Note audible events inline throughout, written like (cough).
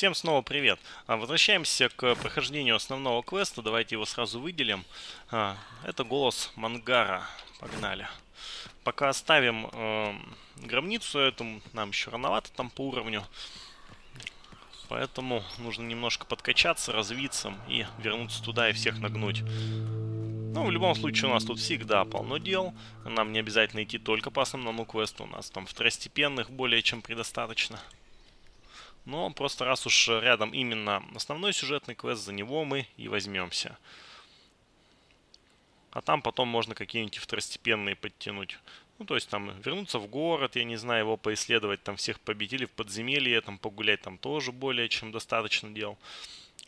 Всем снова привет. А, возвращаемся к прохождению основного квеста. Давайте его сразу выделим. А, это голос Мангара. Погнали. Пока оставим э, гробницу эту, нам еще рановато там по уровню. Поэтому нужно немножко подкачаться, развиться и вернуться туда и всех нагнуть. Ну, в любом случае, у нас тут всегда полно дел. Нам не обязательно идти только по основному квесту. У нас там второстепенных более чем предостаточно. Но просто раз уж рядом именно основной сюжетный квест, за него мы и возьмемся. А там потом можно какие-нибудь второстепенные подтянуть. Ну, то есть там вернуться в город, я не знаю, его поисследовать, там всех побить, или в подземелье там погулять, там тоже более чем достаточно дел.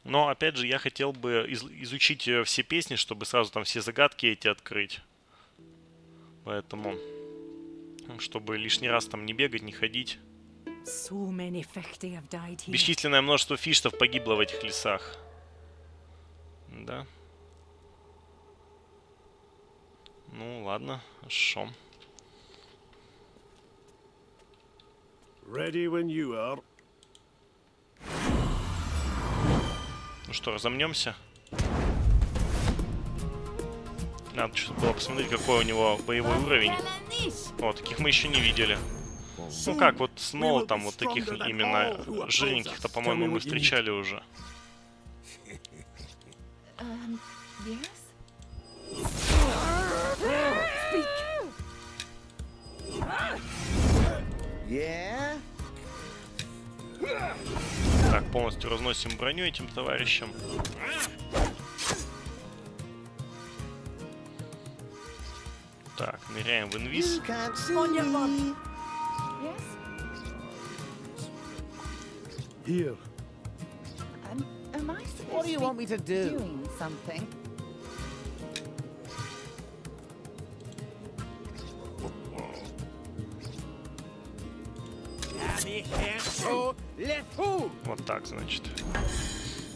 Но, опять же, я хотел бы из изучить э, все песни, чтобы сразу там все загадки эти открыть. Поэтому, чтобы лишний раз там не бегать, не ходить. Бесчисленное множество фиштов погибло в этих лесах. Да. Ну, ладно, хорошо. Ready when you are. Ну что, разомнемся? Надо что-то было посмотреть, какой у него боевой уровень. О, таких мы еще не видели. Ну как, вот снова там вот таких именно жирненьких-то, по-моему, мы встречали уже. Так, полностью разносим броню этим товарищам. Так, ныряем в инвиз. Here. Um, am I what do you want me to do? Doing something. Вот так, значит.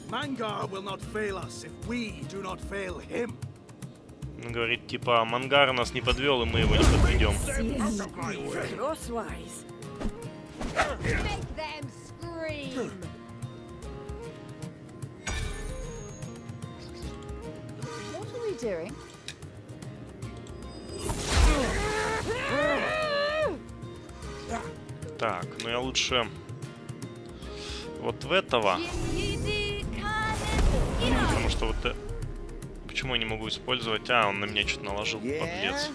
Mangар will not fail us if we do not fail him. Он говорит, типа, Мангар нас не подвел, и мы его не подведем. What are we doing? Так, ну я лучше вот в этого. Потому что вот... Э, почему я не могу использовать? А, он на меня что-то наложил, подлец.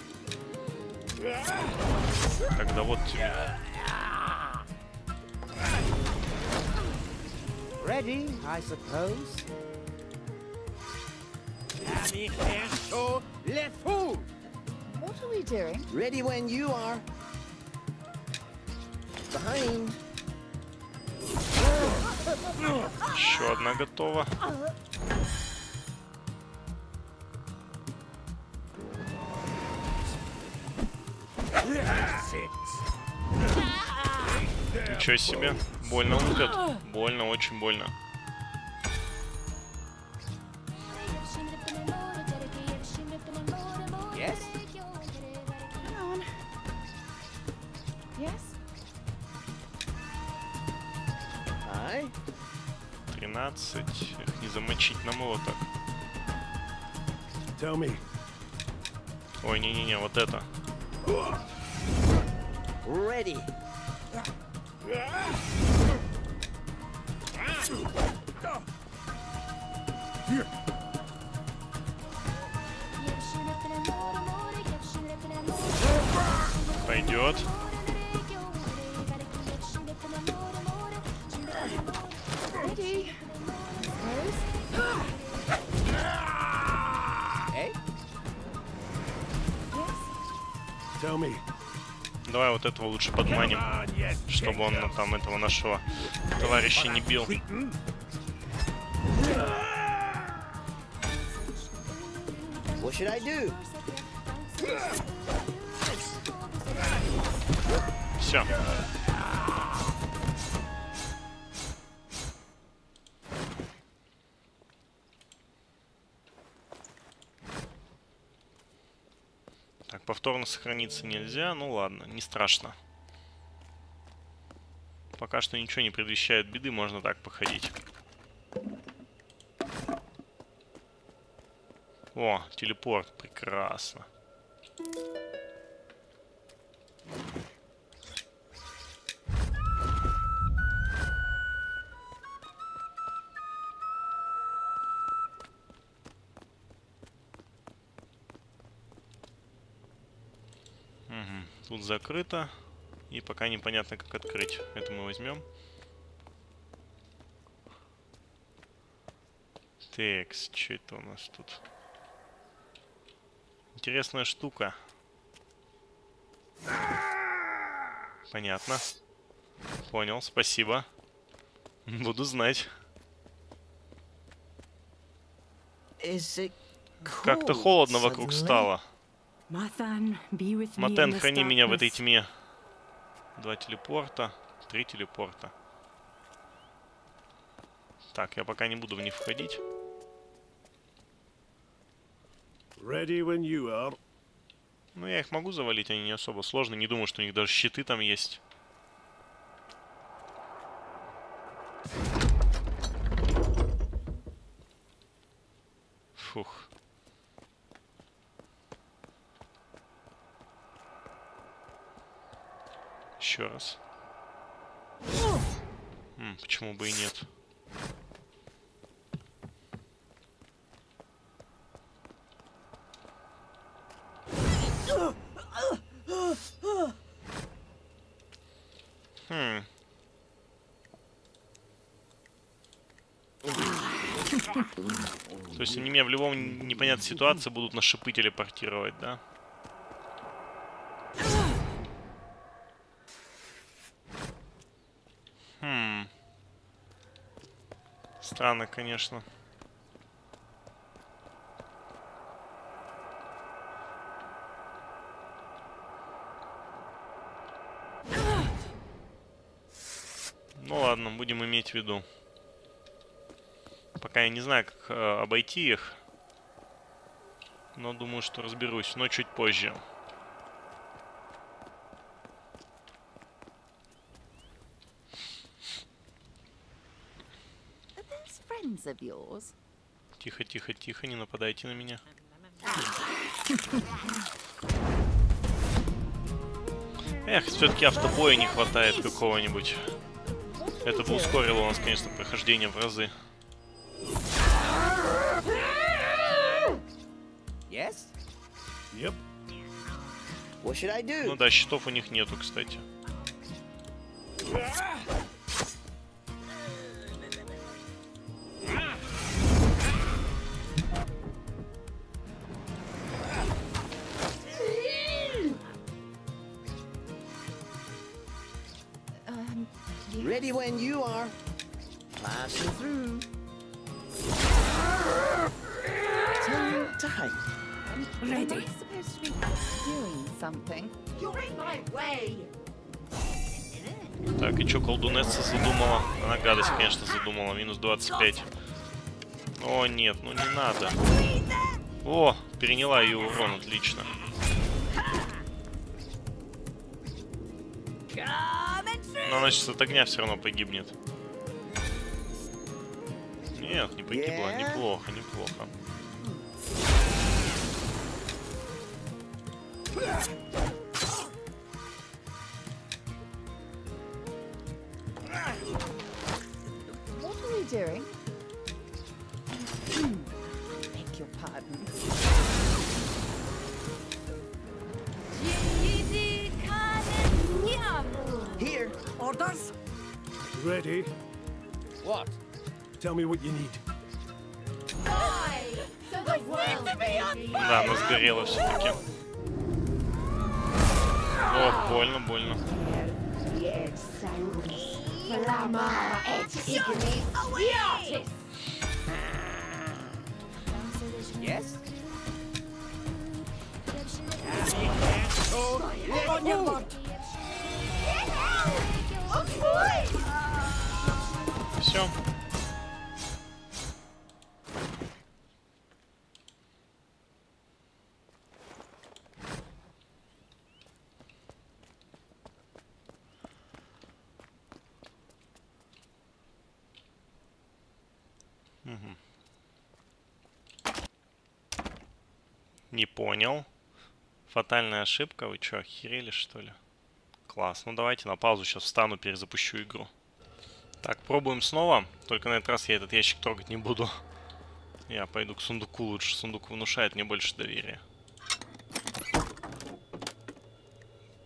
Тогда вот тебе. Ready, I suppose. What are we doing? Ready when you are. Behind. Еще одна готова. Ничего себе. Больно лупят. Больно, очень больно. Yes? 13. Их не замочить нам его так. Tell me. Ой, не-не-не, вот это. Ready. Лучше подманим, чтобы он там этого нашего товарища не бил. Все. повторно сохраниться нельзя. Ну ладно, не страшно. Пока что ничего не предвещает беды, можно так походить. О, телепорт, прекрасно. Тут закрыто. И пока непонятно, как открыть. Это мы возьмем. Текс, что это у нас тут? Интересная штука. Понятно. Понял, спасибо. Буду знать. Как-то холодно вокруг стало. Матан, храни меня в этой тьме. Два телепорта, три телепорта. Так, я пока не буду в них входить. Ready when you are. Ну, я их могу завалить, они не особо сложные. Не думаю, что у них даже щиты там есть. Фух. Еще раз. М, почему бы и нет? Хм. То есть они меня в любом непонятной ситуации будут на шипы телепортировать, да? Хм. Конечно. Ну ладно, будем иметь в виду. Пока я не знаю, как э, обойти их. Но думаю, что разберусь, но чуть позже. Тихо, тихо, тихо, не нападайте на меня. Эх, все-таки автобоя не хватает какого-нибудь. Это бы ускорило у нас, конечно, прохождение в разы. Yes? Yep. What should I do? Ну да, щитов у них нету, кстати. Something. You're in my way. Так, и что колдунесса задумала? Она гадость, конечно, задумала. Минус 25. О, нет, ну не надо. О, переняла ее урон, отлично. Но она сейчас от огня все равно погибнет. Нет, не погибла. Неплохо, неплохо. You need. Не понял. Фатальная ошибка. Вы что, охерели что ли? Класс. Ну давайте на паузу сейчас встану, перезапущу игру. Так, пробуем снова. Только на этот раз я этот ящик трогать не буду. Я пойду к сундуку лучше. Сундук внушает мне больше доверия.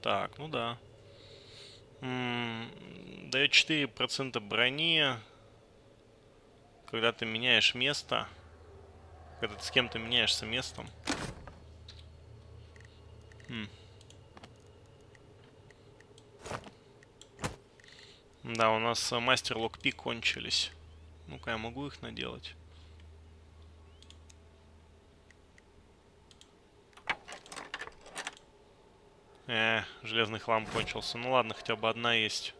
Так, ну да. М, Дает 4% брони. Когда ты меняешь место. Когда ты с кем-то меняешься местом. М. Да, у нас э, мастер локпик кончились. Ну-ка, я могу их наделать? Э, железный хлам кончился. Ну ладно, хотя бы одна есть.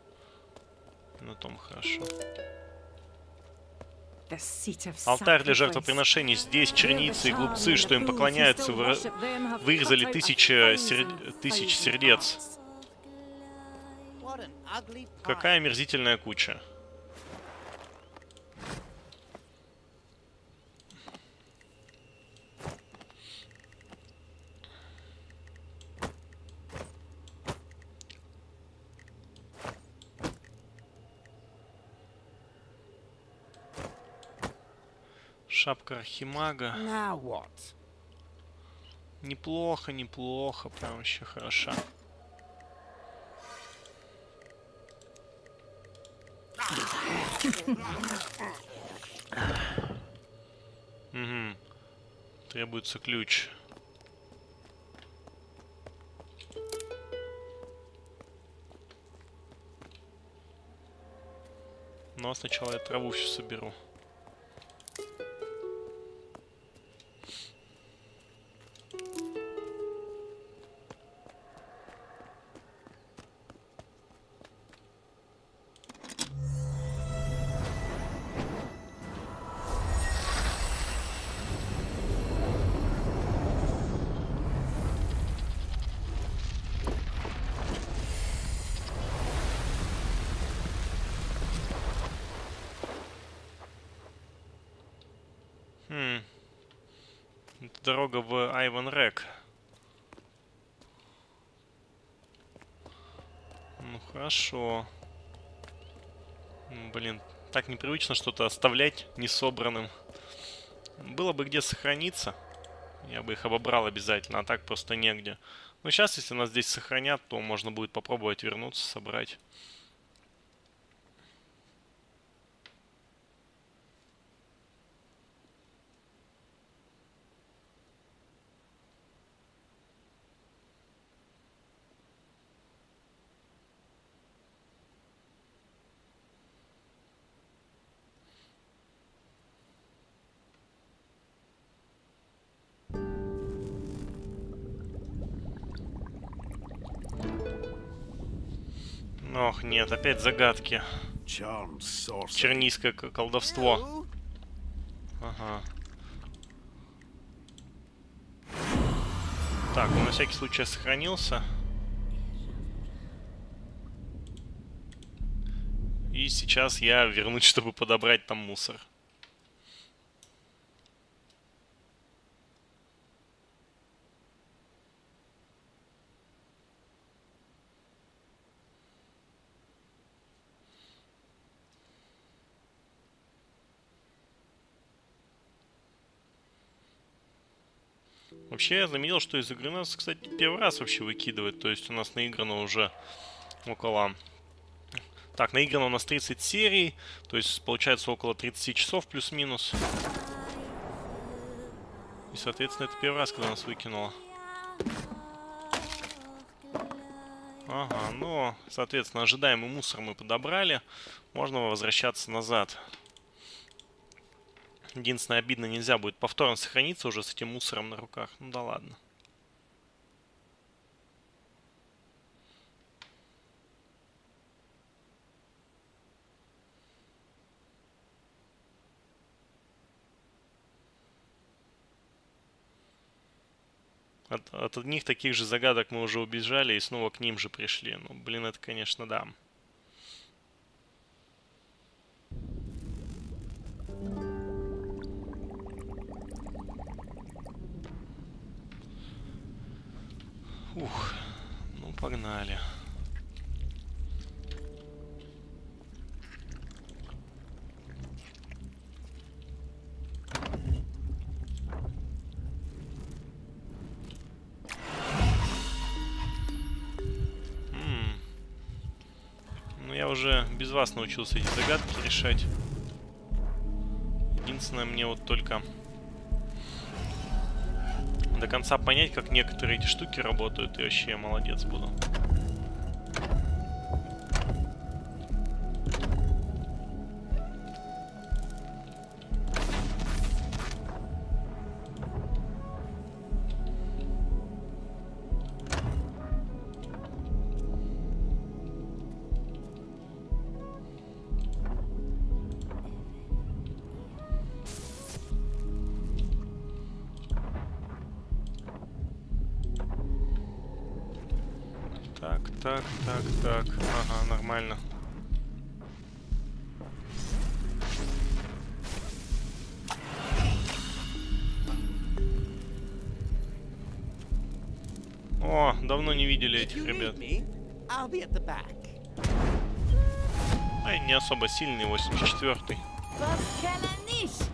На том хорошо. Алтарь для жертвоприношений. Здесь черницы и глупцы, что им поклоняются, вырезали тысячи, сер- тысяч сердец. Какая омерзительная куча. Шапка Архимага. Неплохо, неплохо, прям вообще хороша. Угу. Требуется ключ. Но сначала я траву всю соберу. Дорога в Айван Рек. Ну хорошо. Ну, Блин, так непривычно что-то оставлять несобранным. Было бы где сохраниться. Я бы их обобрал обязательно, а так просто негде. Но сейчас, если нас здесь сохранят, то можно будет попробовать вернуться, собрать. Ох, нет, опять загадки. К- колдовство. Ага. Так, ну на всякий случай сохранился. И сейчас я вернусь, (laughs) чтобы подобрать там мусор. Вообще я заметил, что из игры нас, кстати, первый раз вообще выкидывает. То есть у нас наиграно уже около... Так, наиграно у нас 30 серий. То есть получается около 30 часов плюс-минус. И, соответственно, это первый раз, когда нас выкинуло. Ага, ну, соответственно, ожидаемый мусор мы подобрали. Можно возвращаться назад. Единственное, обидно, нельзя будет повторно сохраниться уже с этим мусором на руках. Ну да ладно. От, от одних таких же загадок мы уже убежали и снова к ним же пришли. Ну, блин, это, конечно, да. Погнали. М. Ну, я уже без вас научился эти загадки решать. Единственное, мне вот только до конца понять, как некоторые эти штуки работают, и вообще я молодец буду. Так, так, так. Ага, нормально. О, давно не видели этих ребят. Ай, не особо сильный, 84-й. Was kenne nicht.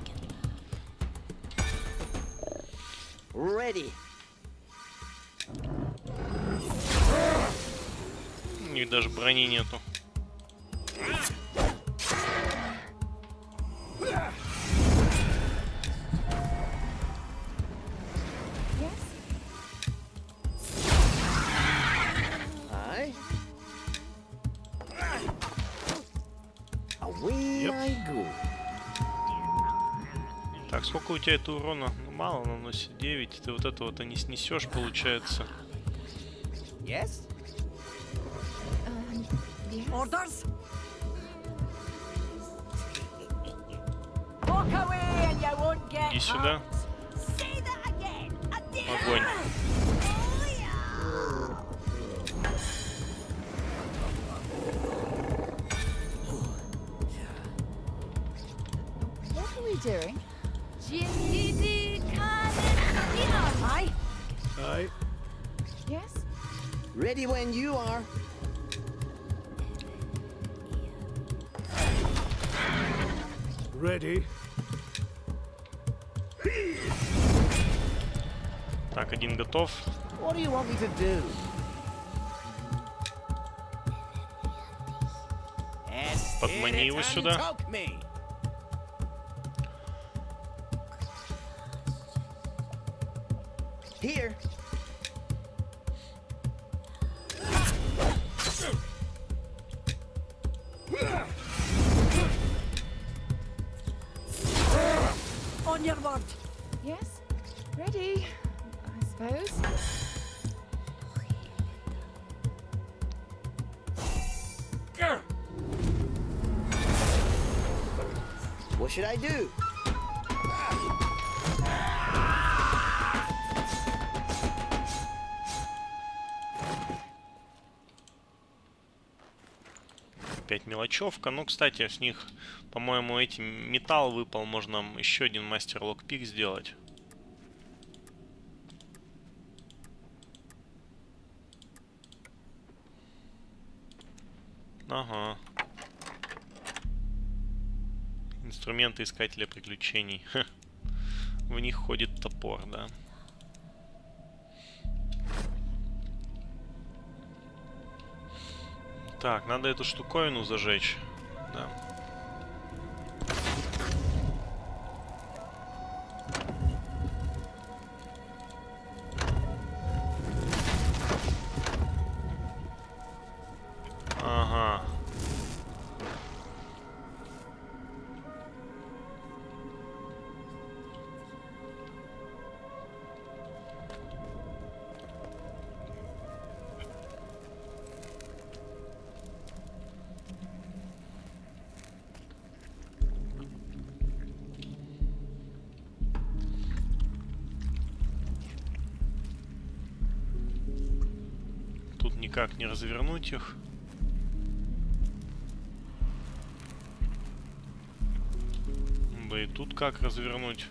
Ready. Даже брони нету. Так, сколько у тебя это урона? Ну, мало наносит 9. Ты вот этого-то не снесешь, получается. Yes? Um? Orders? Walk away and you won't get Иди сюда. Огонь. Его сюда. What should I do? Опять мелочевка. Ну, кстати, с них, по-моему, эти металл выпал. Можно еще один мастер локпик сделать. Ага. Инструменты искателя приключений. В них ходит топор, да. Так, надо эту штуковину зажечь. Да. Развернуть их. Да и тут как развернуть?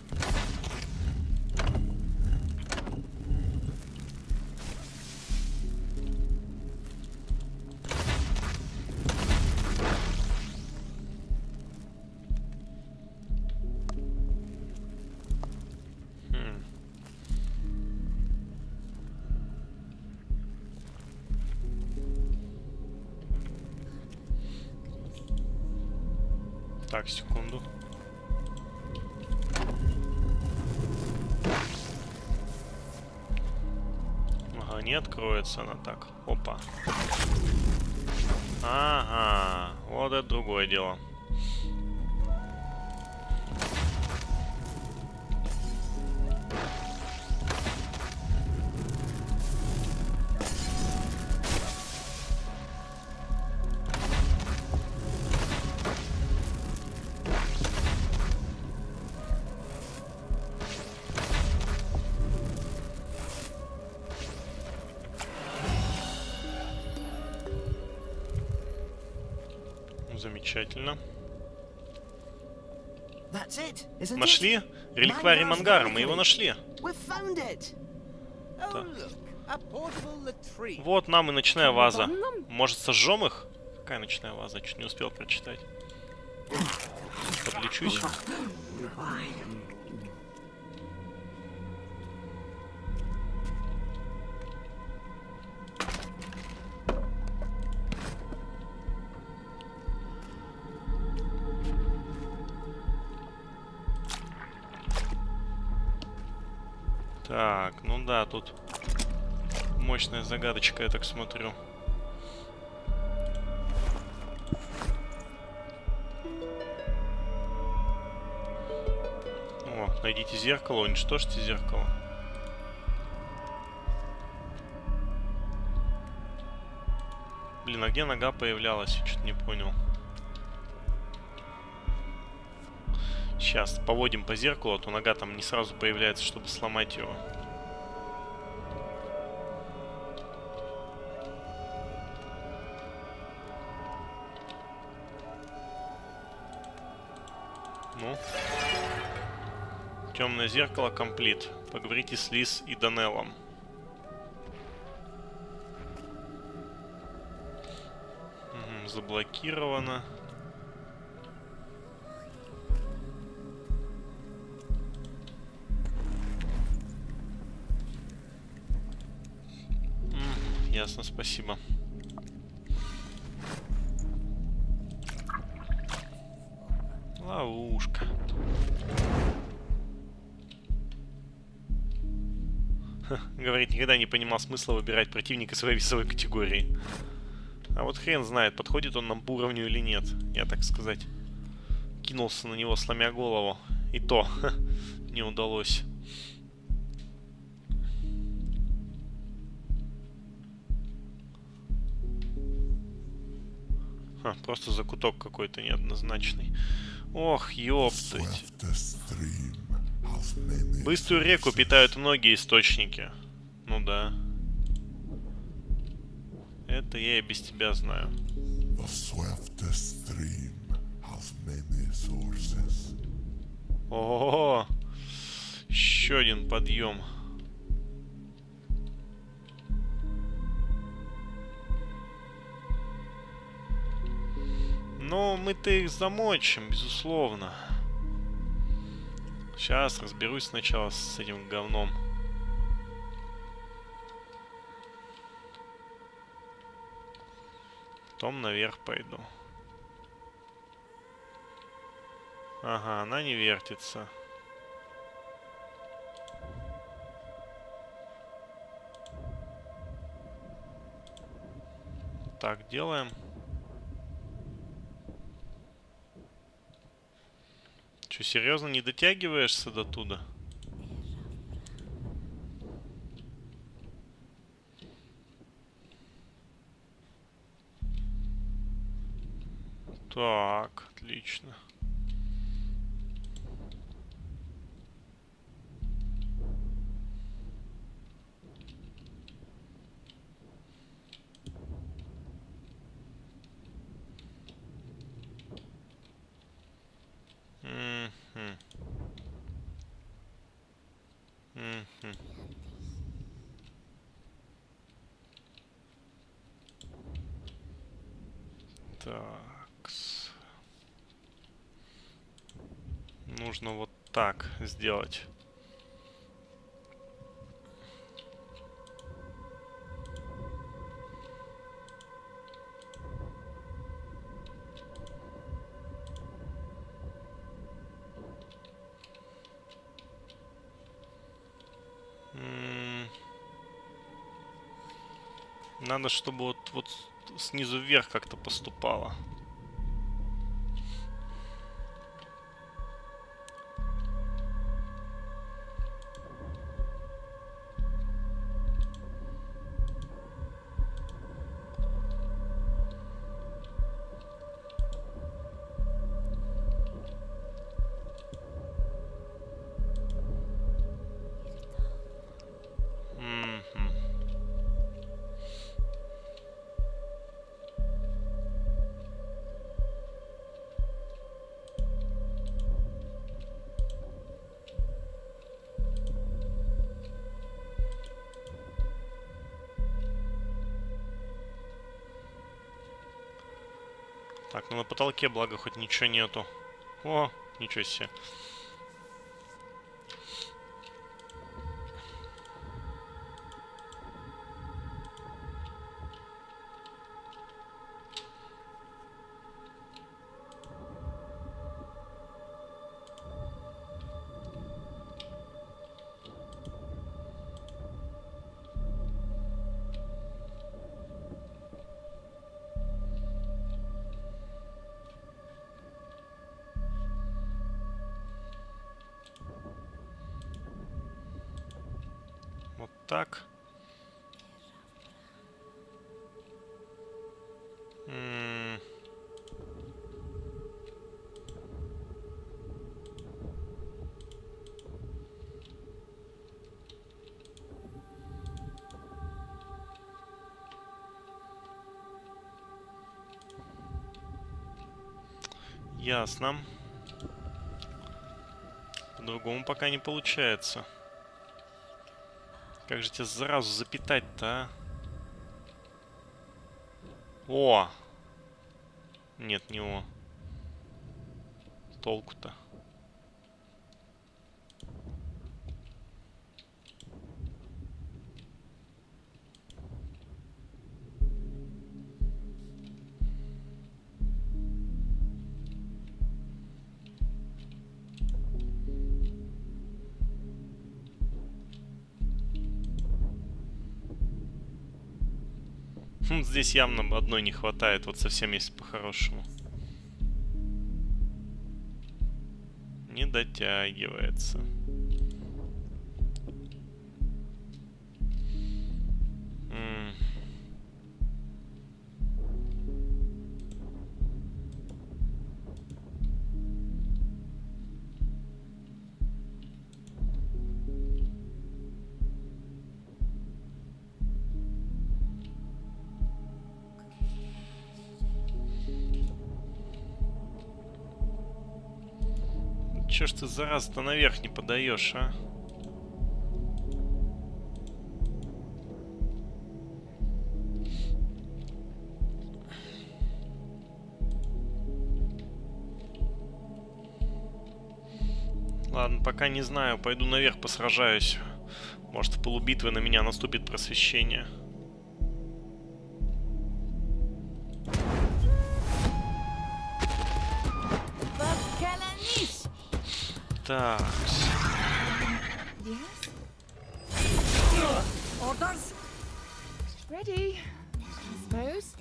Не откроется она так. Опа. Ага, вот это другое дело. Замечательно. Нашли? Реликварий Мангара, мы его нашли. Oh, Да. Вот нам и ночная ваза. Может, сожжем их? Какая ночная ваза? Чуть не успел прочитать. Подлечусь. Тут мощная загадочка, я так смотрю. О, найдите зеркало, уничтожьте зеркало. Блин, а где нога появлялась? Я что-то не понял. Сейчас поводим по зеркалу, а то нога там не сразу появляется, чтобы сломать его. Темное зеркало комплит. Поговорите с Лиз и Данеллом. Заблокировано. Ясно, спасибо. Ловушка. (laughs) Говорит, никогда не понимал смысла выбирать противника своей весовой категории. А вот хрен знает, подходит он нам по уровню или нет, я так сказать. Кинулся на него, сломя голову. И то (laughs) не удалось. Ха, просто закуток какой-то неоднозначный. Ох, ёптать. Быструю реку питают многие источники. Ну да. Это я и без тебя знаю. The swiftest stream has many sources. О, еще один подъем. Но мы-то их замочим, безусловно. Сейчас разберусь сначала с этим говном. Потом наверх пойду. Ага, она не вертится. Так, делаем. Че, серьезно не дотягиваешься до туда? Так, отлично. можно вот так сделать. Надо, чтобы вот, вот снизу вверх как-то поступало. Потолке, благо, хоть ничего нету. О, ничего себе. Так. Ясно. По-другому пока не получается. Как же тебя сразу запитать-то, а? О! Нет, не о. Толку-то. Здесь явно одной не хватает, вот совсем если по-хорошему. Не дотягивается. Ж ты, наверх не подаешь, а? Ладно, пока не знаю. Пойду наверх посражаюсь. Может, в полубитвы на меня наступит просвещение. Так. Yes? Orders? Ready, I suppose.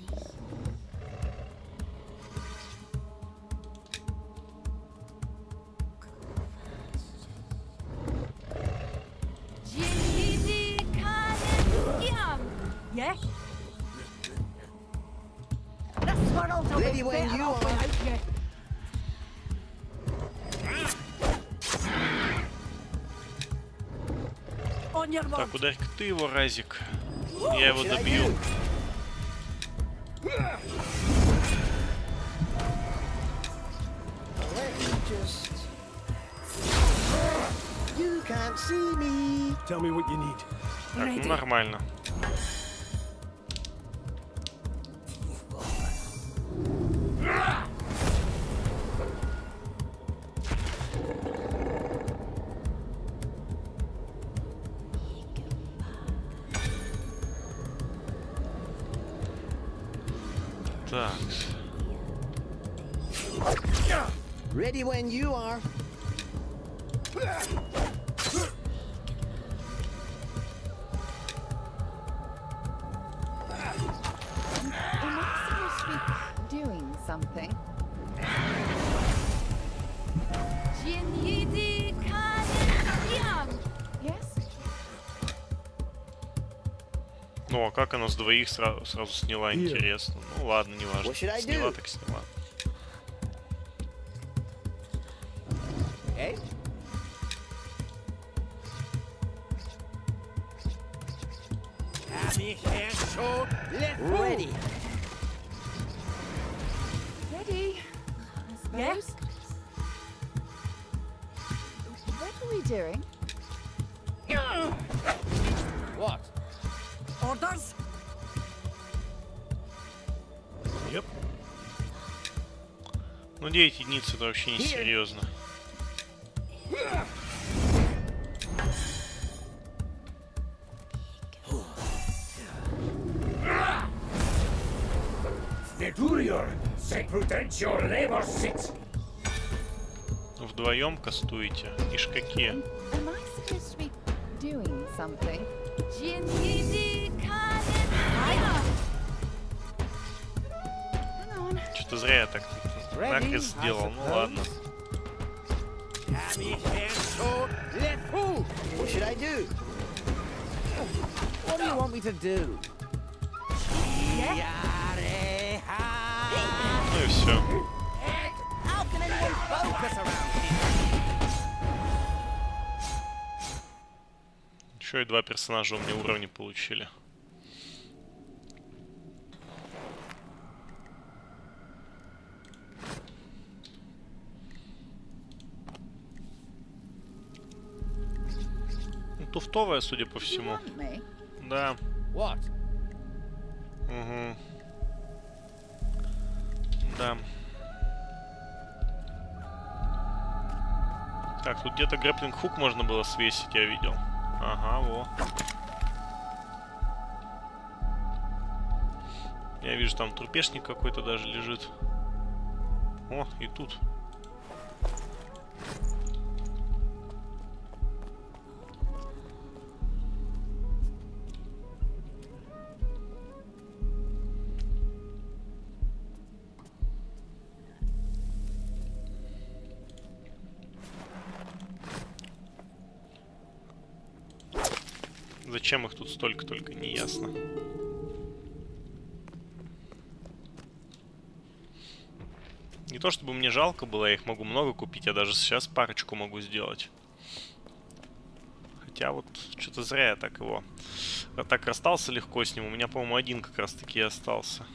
Так, ударь-ка ты его, Разик. Я его добью. Let me just. Как она с двоих сразу, сразу сняла, интересно. Ну ладно, не важно. Сняла так сняла. 9 единиц это вообще не серьезно. Вдвоем кастуете. Ишь какие. Что-то зря я так Ready, накрест I сделал. Ну ладно. What should I do? What do you want me to do? Ну и все. Еще и два персонажа у меня уровни получили. Туфтовая, судя по всему. Да. Угу. Да. Так, тут где-то грэплинг хук можно было свесить, я видел. Ага, во. Я вижу, там трупешник какой-то даже лежит. О, и тут. Зачем их тут столько, только не ясно. Не то чтобы мне жалко было, я их могу много купить, я даже сейчас парочку могу сделать. Хотя вот что-то зря я так его... я Так расстался легко с ним, у меня, по-моему, один как раз таки и остался.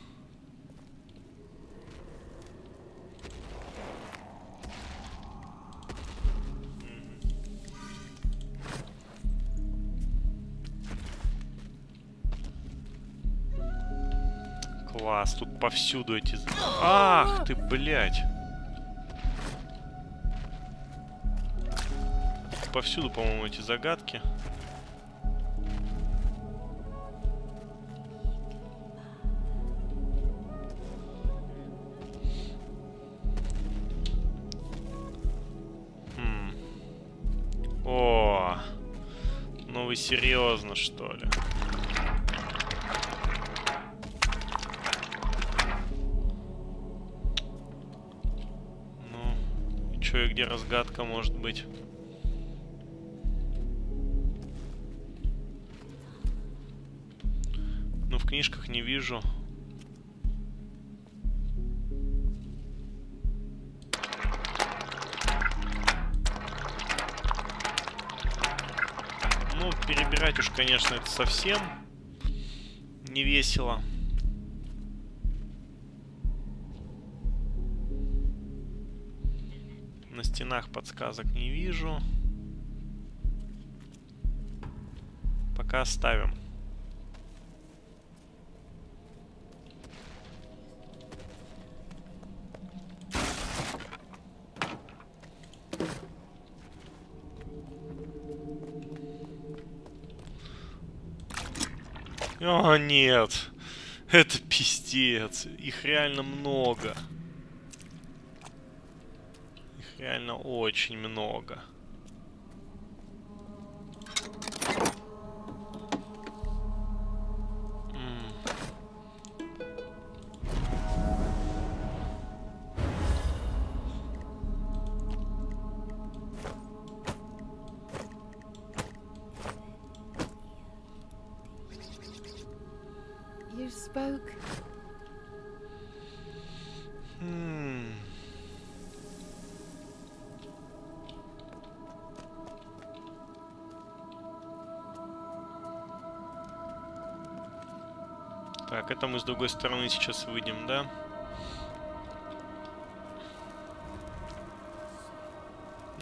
Класс, тут повсюду эти... Ах ты, блядь. Повсюду, по-моему, эти загадки. Хм. О, ну вы серьезно, что ли? Где разгадка может быть? Ну, в книжках не вижу. Ну, перебирать уж, конечно, это совсем не весело. Стенах подсказок не вижу. Пока оставим. О, нет. Это пиздец. Их реально много. Реально очень много. Это мы с другой стороны сейчас выйдем, да?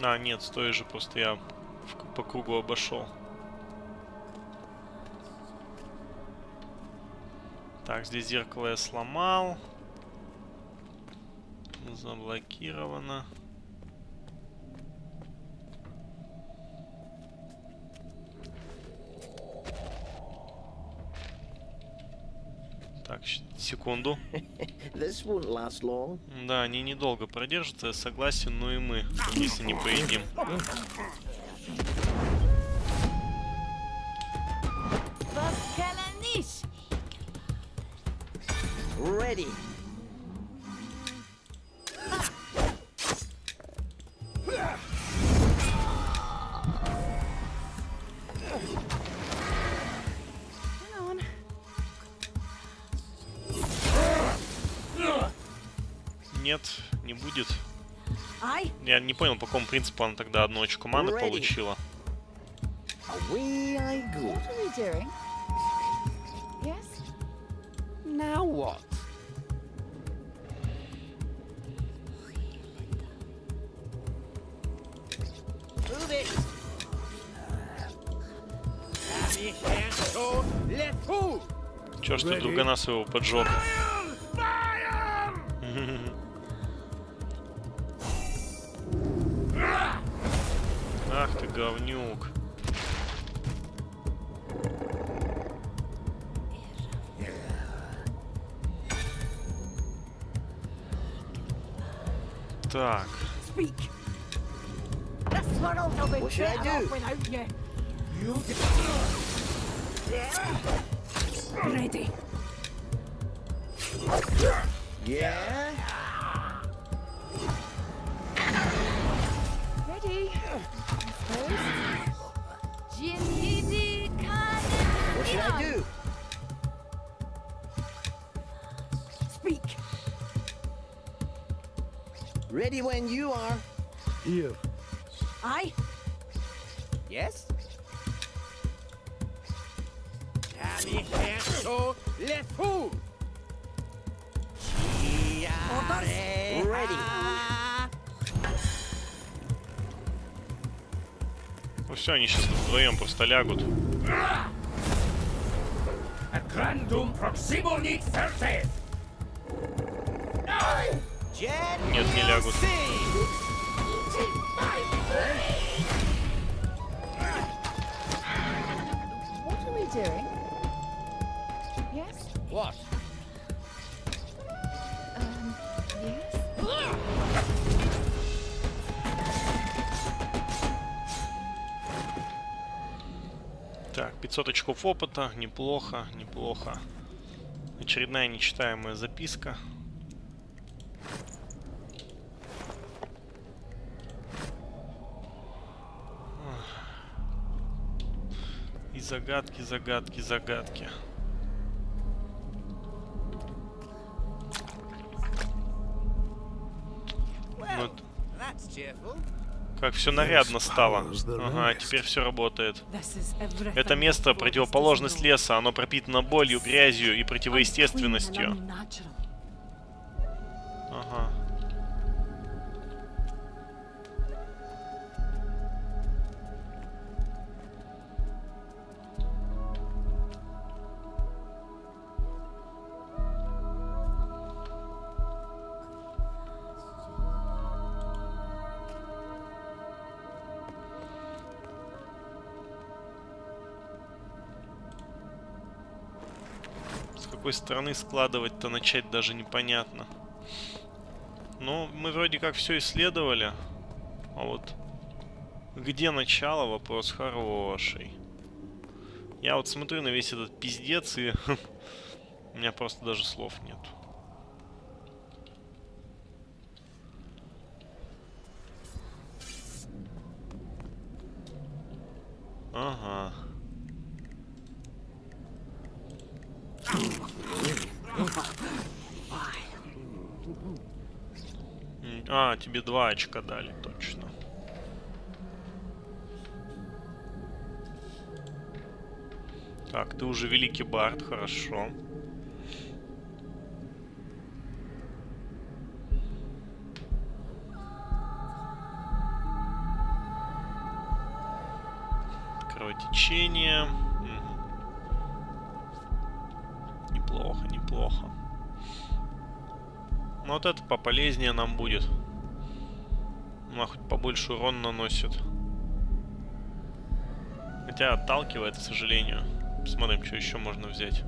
А, нет, с той же, просто я в- по кругу обошел. Так, здесь зеркало я сломал. Заблокировано. Так, щ- секунду. (laughs) Да, они недолго продержатся, я согласен, но и мы, если не поедим. Ready. Нет, не будет. Я не понял, по какому принципу она тогда одну очко маны получила. Now what? Move it. Чё ж ты другана своего поджег? Without you. Ready. Yeah? Ready? What should I do? Speak. Ready when you are. Here. I? Yes? Ami, left foot! Ну все, они сейчас вдвоем просто лягут. Нет, не лягут. What are we doing? 500 очков опыта, неплохо, неплохо. Очередная нечитаемая записка. И загадки, загадки, загадки. Как все нарядно стало. Ага, теперь все работает. Это место противоположность леса, оно пропитано болью, грязью и противоестественностью. Ага. Какой стороны складывать-то начать даже непонятно. Ну, мы вроде как все исследовали. А вот где начало, вопрос хороший. Я вот смотрю на весь этот пиздец и (laughs) у меня просто даже слов нет. Ага. А, тебе два очка дали, точно. Так, ты уже великий бард, хорошо. Кровотечение. Кровотечение. Неплохо. Ну вот это пополезнее нам будет. Ну, хоть побольше урон наносит. Хотя отталкивает, к сожалению. Посмотрим, что еще можно взять.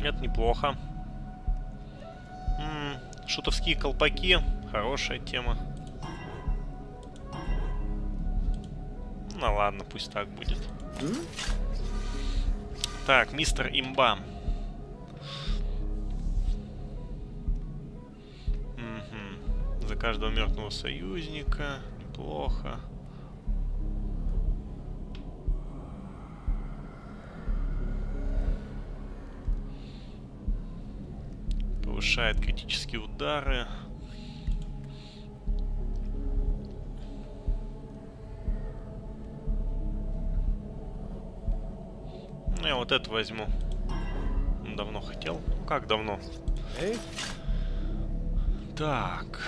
Это неплохо. М -м, шутовские колпаки. Хорошая тема. Ну ладно, пусть так будет. Так, мистер Имба. Мгм. За каждого мертвого союзника. Неплохо. Повышает критические удары. Ну, я вот это возьму. Давно хотел. Ну, Как давно? Так.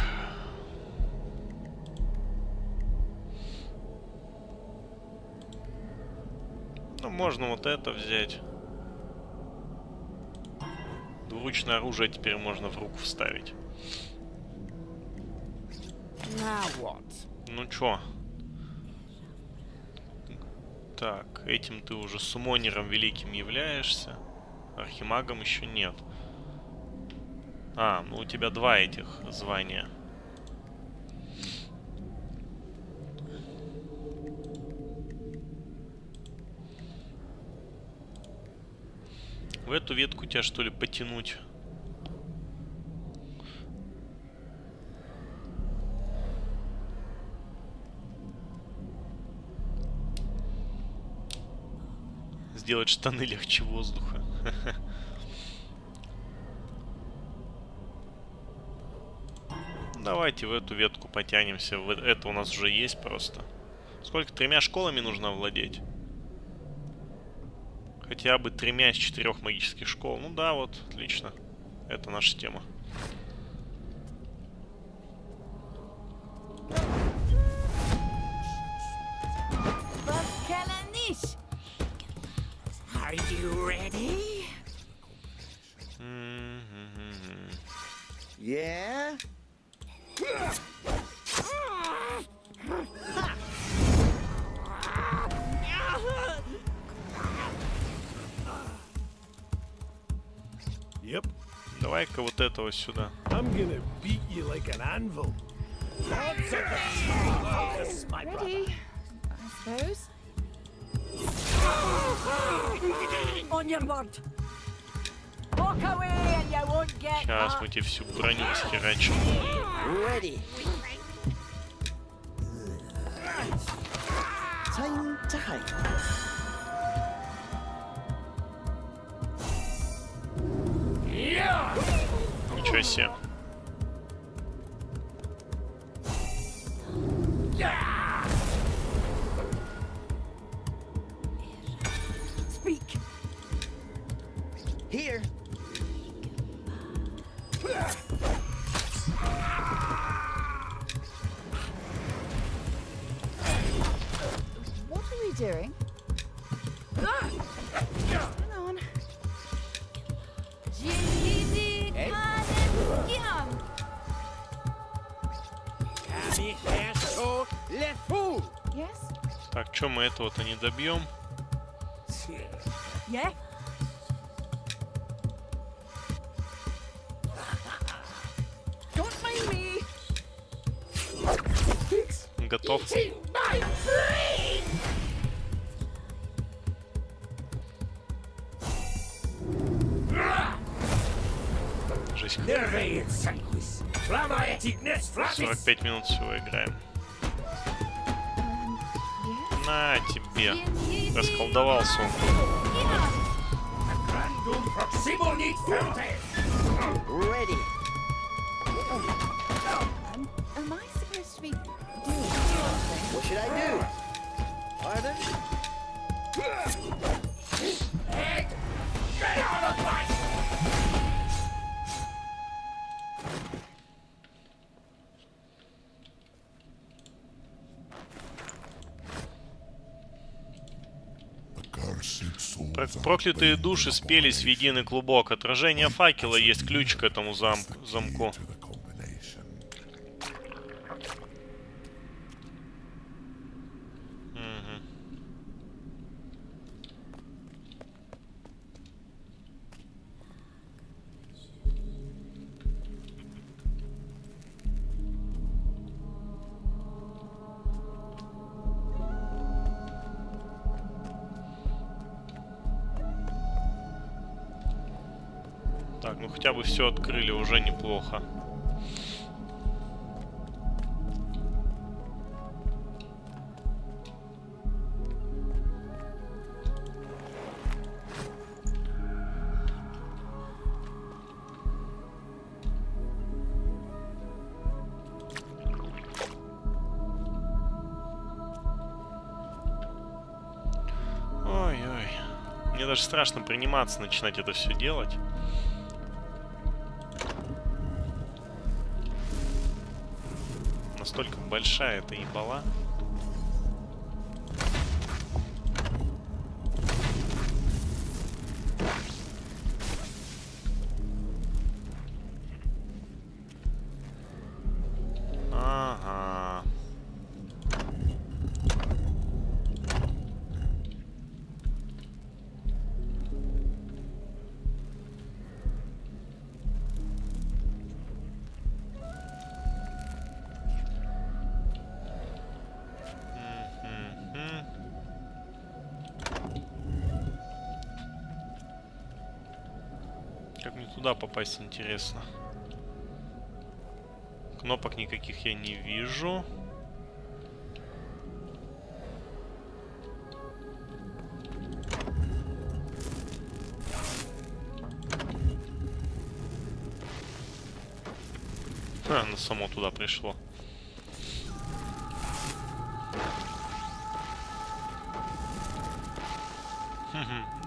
Ну, можно вот это взять. Двуручное оружие теперь можно в руку вставить. Now what? Ну чё? Так, этим ты уже сумонером великим являешься. Архимагом еще нет. А, ну у тебя два этих звания. В эту ветку тебя что ли потянуть? Сделать штаны легче воздуха. Давайте в эту ветку потянемся. Это у нас уже есть просто. Сколько? Тремя школами нужно владеть? Хотя бы тремя из четырех магических школ. Ну да, вот, отлично. Это наша тема. Won't get Сейчас мы тебе всю броню схерачим. Так, что мы этого-то не добьем? Yeah? Готов. 45 минут всего играем. На тебе. Расколдовался он. Um? What should I do? Pardon? Проклятые души спелись в единый клубок. Отражение факела есть ключ к этому замку, замку. Все открыли, уже неплохо. Ой-ой. Мне даже страшно приниматься, начинать это все делать. Большая эта ебала. Туда попасть, интересно? Кнопок никаких я не вижу. А, оно само туда пришло.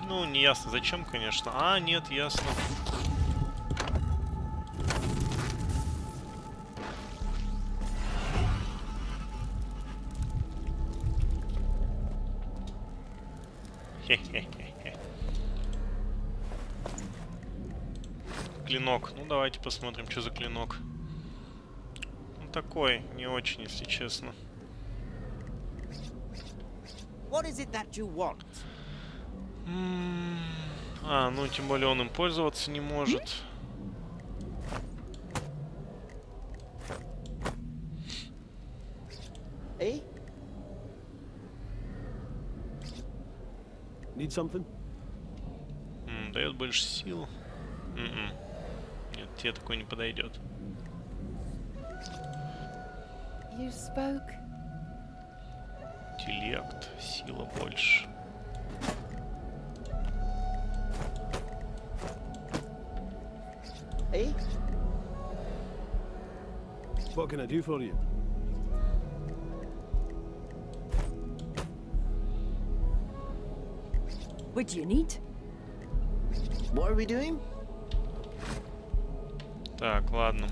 Ну, не ясно зачем, конечно. А, нет, ясно. Клинок. Ну, давайте посмотрим, что за клинок. Ну, такой, не очень, если честно. What is it that you want? М, А, ну тем более он им пользоваться не может. Eh? Need something? М, Дает больше сил. М-м. Тебе такой не подойдет. Интеллект, сила больше. Eh? What can I do for you? What do you need? What are we doing? Так, ладно.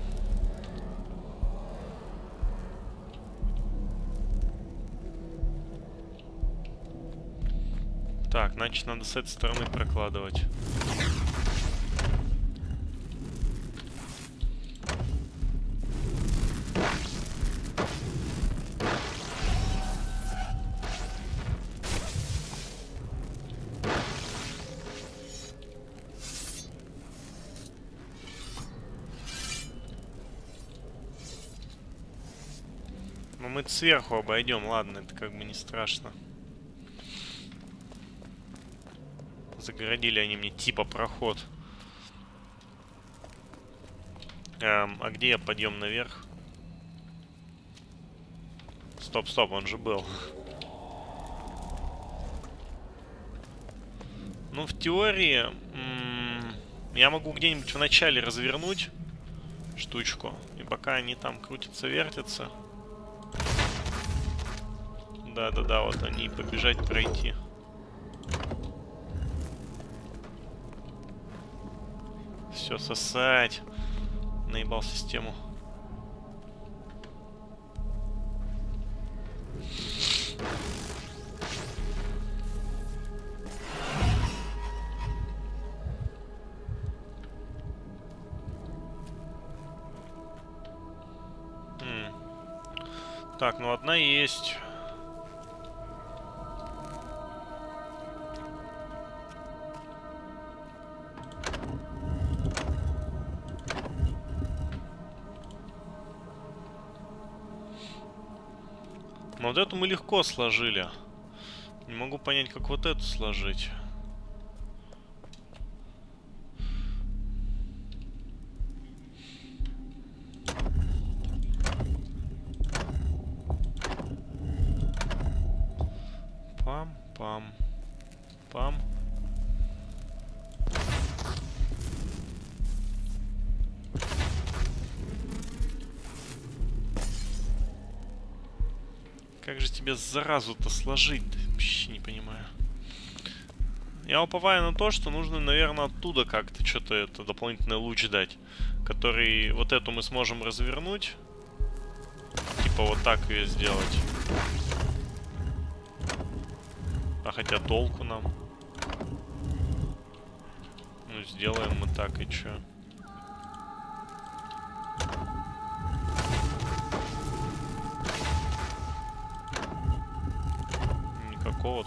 Так, значит, надо с этой стороны прокладывать. Ну мы сверху обойдем, ладно, это как бы не страшно. Загородили они мне типа проход. Эм, а где я подъем наверх? Стоп, стоп, он же был. Ну, в теории, я могу где-нибудь в начале развернуть штучку. И пока они там крутятся, вертятся. Да-да-да, вот они побежать пройти. Все сосать. Наебал систему. Легко сложили. Не могу понять, как вот эту сложить. Заразу-то сложить? Вообще не понимаю. Я уповаю на то, что нужно, наверное, оттуда как-то что-то это дополнительный луч дать. Который вот эту мы сможем развернуть. Типа вот так ее сделать. А хотя толку нам. Ну, сделаем мы так и чё.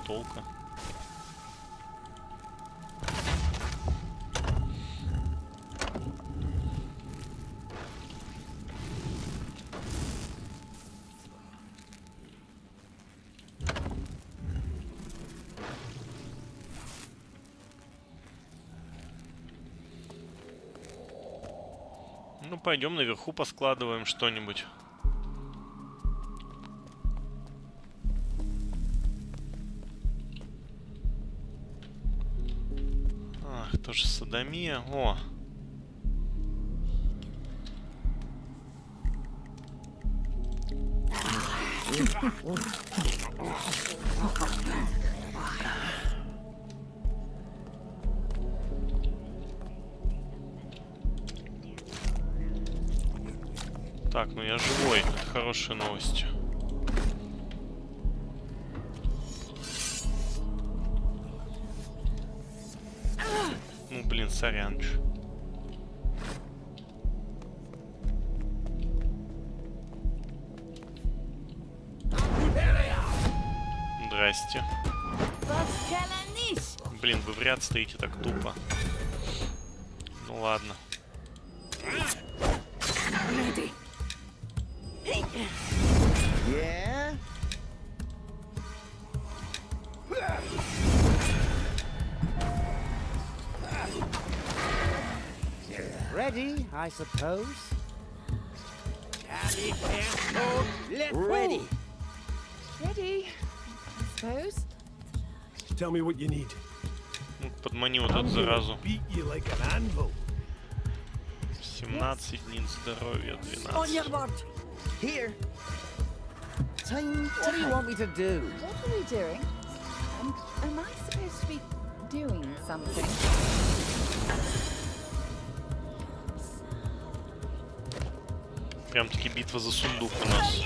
Толка. Ну, пойдем наверху поскладываем что-нибудь. Садомия. О! Так, ну я живой. Это хорошая новость. Сорян. Здрасте. Блин, вы в ряд стоите так тупо. Ну ладно. I suppose. Ready. Ready, I suppose. Tell me what you need. Ну, подмани вот I'm эту gonna заразу. beat you like an anvil. 17 дней здоровья, On your 12. word. Here. Time. What do you want me to do? What are we doing? Um, am I supposed to be doing something? Прям таки битва за сундук у нас.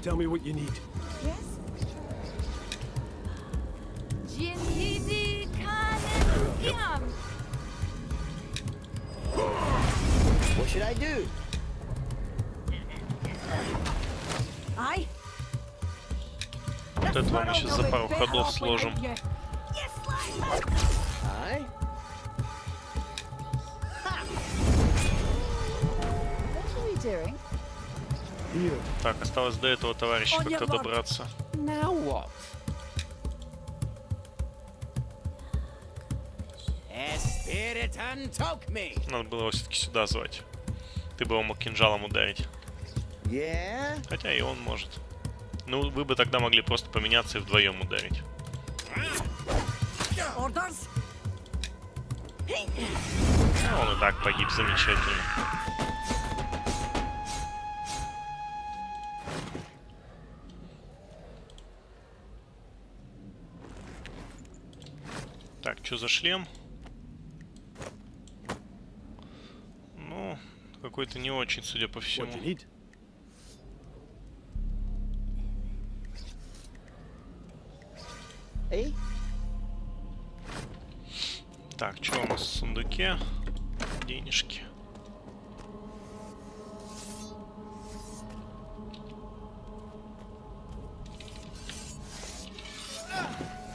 Tell me what you need. What should I do? Aye. Вот этого мы сейчас за пару ходов сложим. Осталось до этого товарища как-то добраться. Надо было его все-таки сюда звать. Ты бы его мог кинжалом ударить. Yeah? Хотя и он может. Ну, вы бы тогда могли просто поменяться и вдвоем ударить. Orders? Ну, он и так погиб замечательно. Что за шлем? Ну, какой-то не очень, судя по всему. Eh? Так, что у нас в сундуке? Денежки.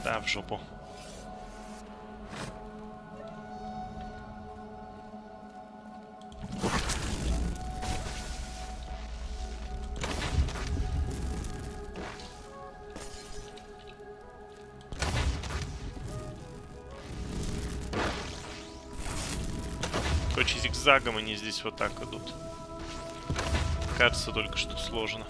Да, в жопу. Зигзагом они здесь вот так идут. Кажется, только что сложно.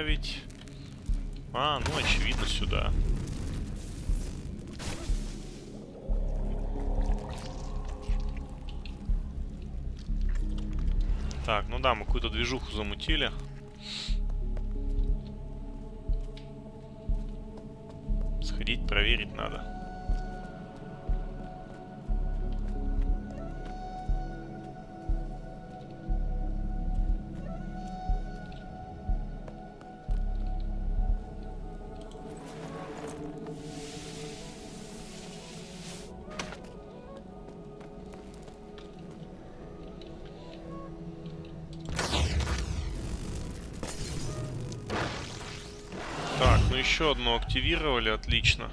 Ее отправить? А, ну очевидно сюда. Так, ну да, мы какую-то движуху замутили. Еще одну активировали, отлично.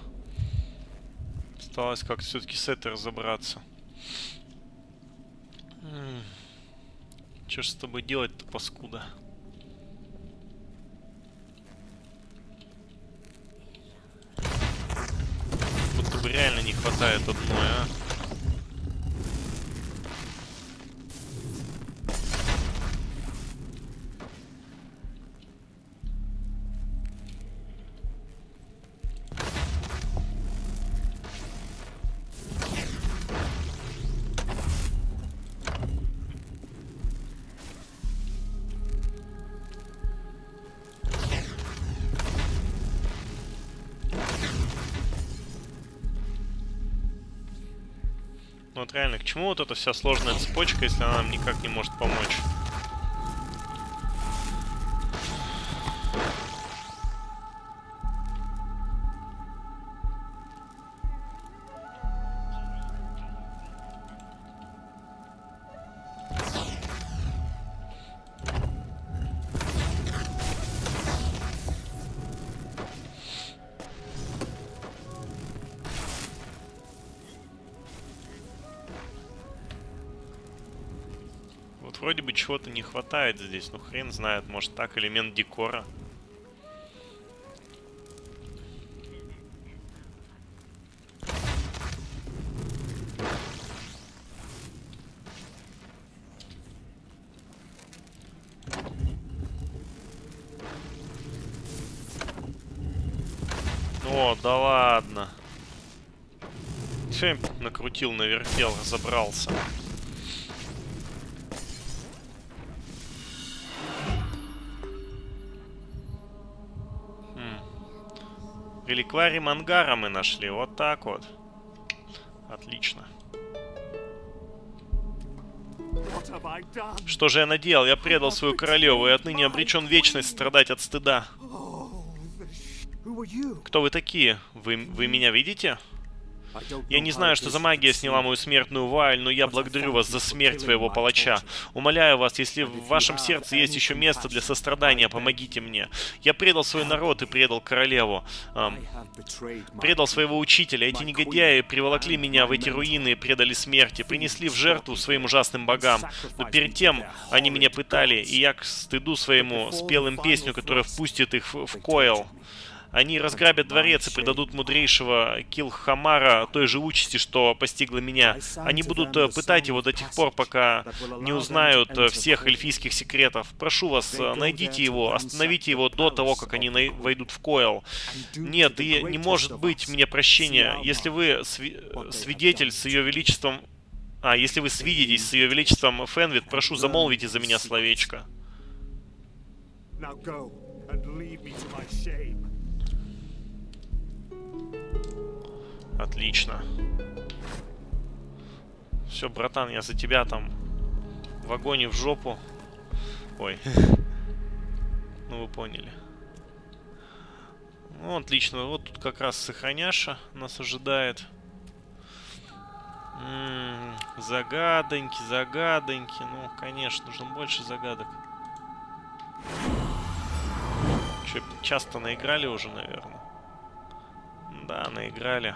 Осталось как все-таки с этой разобраться. Че ж с тобой делать-то, паскуда? Ну вот реально, к чему вот эта вся сложная цепочка, если она нам никак не может помочь? Чего-то не хватает здесь, ну хрен знает, может так, элемент декора. О, да ладно. Все накрутил, навертел, разобрался. Реликварий Мангара мы нашли. Вот так вот. Отлично. Что же я наделал? Я предал свою королеву и отныне обречен вечность страдать от стыда. Кто вы такие? Вы, вы меня видите? Я не знаю, что за магия сняла мою смертную вуаль, но я благодарю вас за смерть своего палача. Умоляю вас, если в вашем сердце есть еще место для сострадания, помогите мне. Я предал свой народ и предал королеву. My предал своего учителя. Эти негодяи приволокли меня в эти руины и предали смерти, принесли в жертву своим ужасным богам. Но перед тем они меня пытали, и я к стыду своему спел им песню, которая впустит их в, в Койл. Они разграбят дворец и предадут мудрейшего Килхамара той же участи, что постигла меня. Они будут э, пытать его до тех пор, пока не узнают э, всех эльфийских секретов. Прошу вас, э, найдите его, остановите его до того, как они войдут в Койл. Нет, и не может быть мне прощения, если вы сви- свидетель с ее величеством... А, если вы свидитесь с ее величеством Фенвит, прошу, замолвите за меня словечко. Now go and leave me to my shame. Отлично. Все, братан, я за тебя там в огонь в жопу. Ой. (laughs) Ну, вы поняли. Ну, отлично. Вот тут как раз сохраняша нас ожидает. М, загадоньки, загадоньки. Ну, конечно, нужно больше загадок. Че, часто наиграли уже, наверное? Да, наиграли.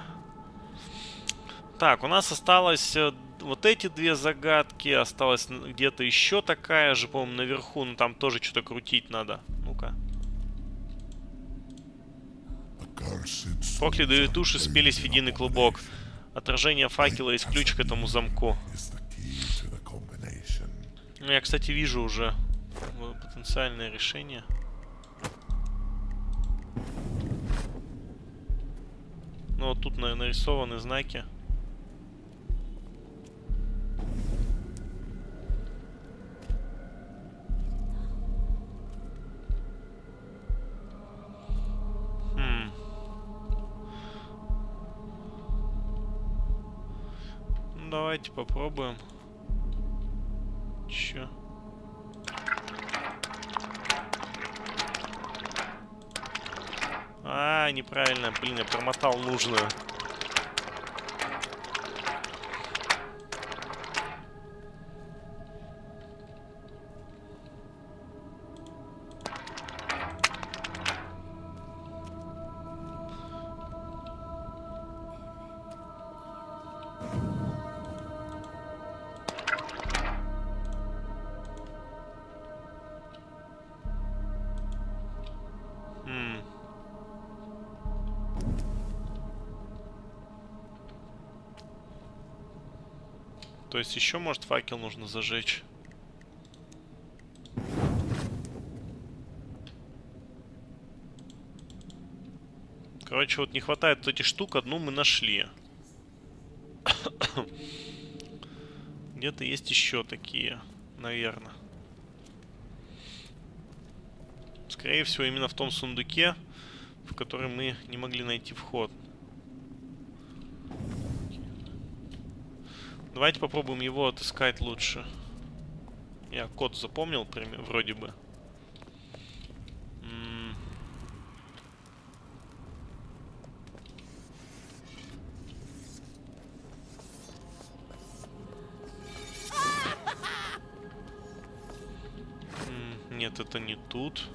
Так, у нас осталось э, вот эти две загадки. Осталось где-то еще такая же, по-моему, наверху. Но там тоже что-то крутить надо. Ну-ка. Проклятые души спелись в единый клубок. Отражение факела есть ключ к этому замку. Ну, я, кстати, вижу уже э, потенциальное решение. Ну, вот тут на- нарисованы знаки. Хм. Ну, давайте попробуем. Чё? А, неправильно, блин, я промотал нужную. То есть еще, может, факел нужно зажечь? Короче, вот не хватает вот этих штук, одну мы нашли. (coughs) Где-то есть еще такие, наверное. Скорее всего, именно в том сундуке, в который мы не могли найти вход. Давайте попробуем его отыскать лучше. Я код запомнил, вроде бы. Нет, это не тут.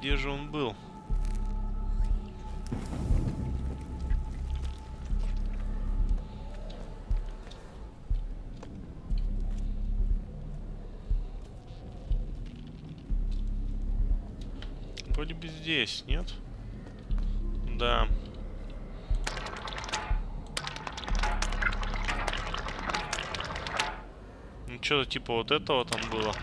Где же он был? Вроде бы здесь, нет? Да. Ну, что-то типа вот этого там было.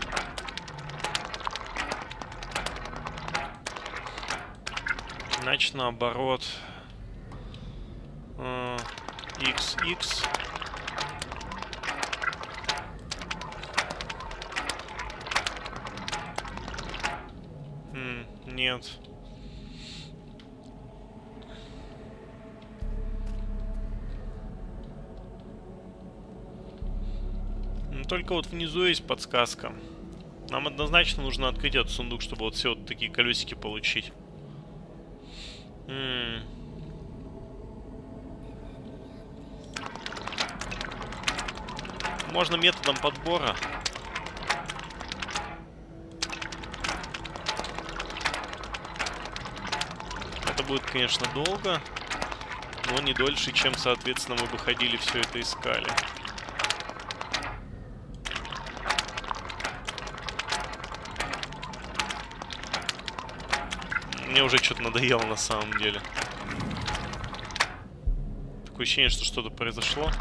значит наоборот э, XX. Нет. Ну, только вот внизу есть подсказка. Нам однозначно нужно открыть этот сундук, чтобы вот все вот такие колесики получить. Можно методом подбора. Это будет, конечно, долго, но не дольше, чем, соответственно, мы бы ходили все это искали. Мне уже что-то надоело на самом деле. Такое ощущение, что что-то произошло.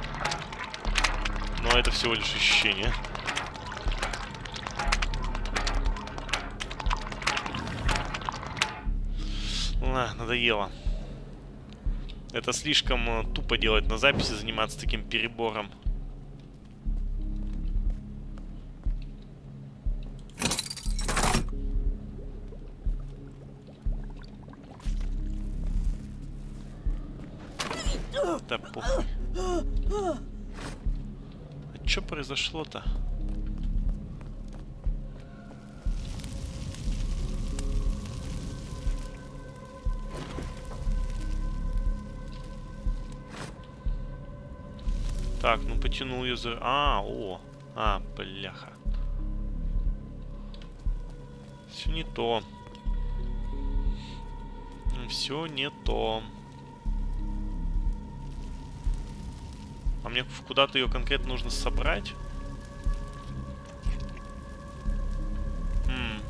Но это всего лишь ощущение. А, надоело. Это слишком э, тупо делать на записи, заниматься таким перебором. Произошло-то? Так, ну потянул ее за... А, о. А, бляха. Все не то. Все не то. Мне куда-то ее конкретно нужно собрать? М.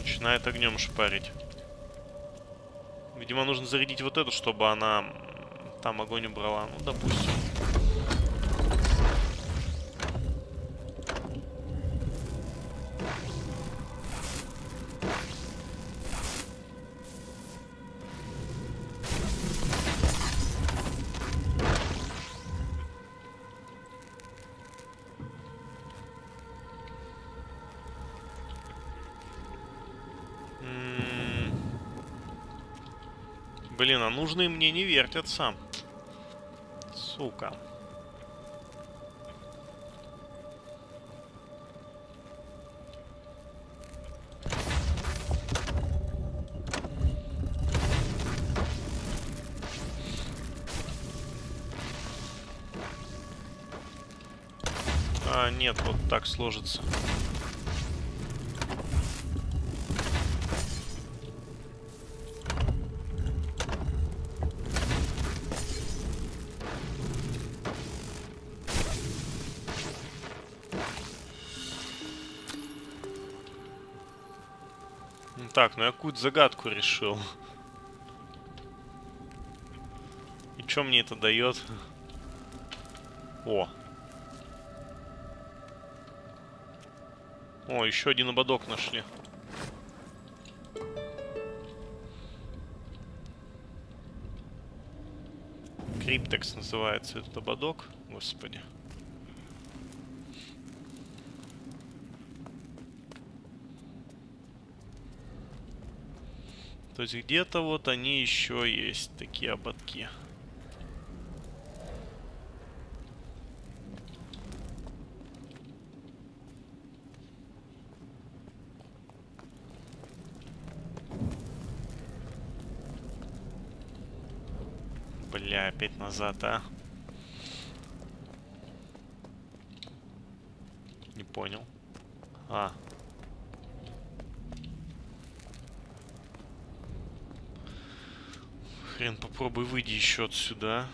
Начинает огнем шпарить. Видимо, нужно зарядить вот эту, чтобы она там огонь убрала. Ну, допустим. Блин, а нужные мне не вертятся. Сука. А, нет, вот так сложится. Так, ну я какую-то загадку решил. И что мне это дает? О. О, еще один ободок нашли. Криптекс называется этот ободок. Господи. То есть где-то вот они еще есть, такие ободки. Бля, опять назад, а? Не понял. попробуй выйди еще отсюда.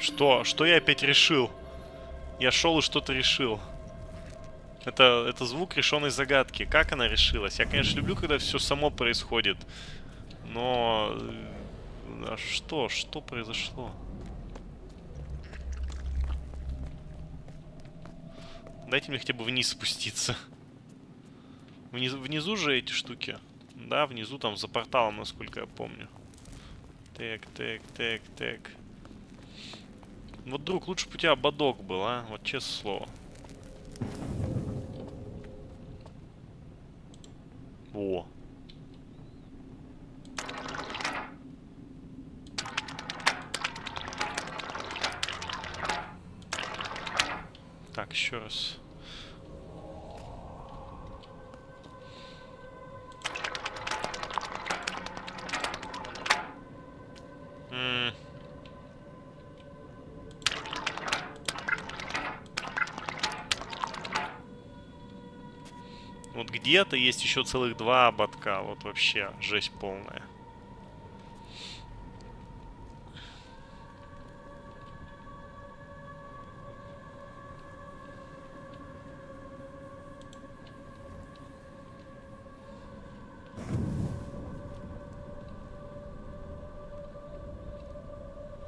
Что? Что я опять решил? Я шел и что-то решил. Это, это звук решенной загадки. Как она решилась? Я, конечно, люблю, когда все само происходит. Но... э, А что? Что произошло? Дайте мне хотя бы вниз спуститься. Внизу, внизу же эти штуки. Да, внизу там за порталом, насколько я помню. Так, так, так, так. Вот, друг, лучше бы у тебя ободок был, а? Вот честное слово. Во. Так, еще раз. Где-то есть еще целых два ободка. Вот вообще жесть полная.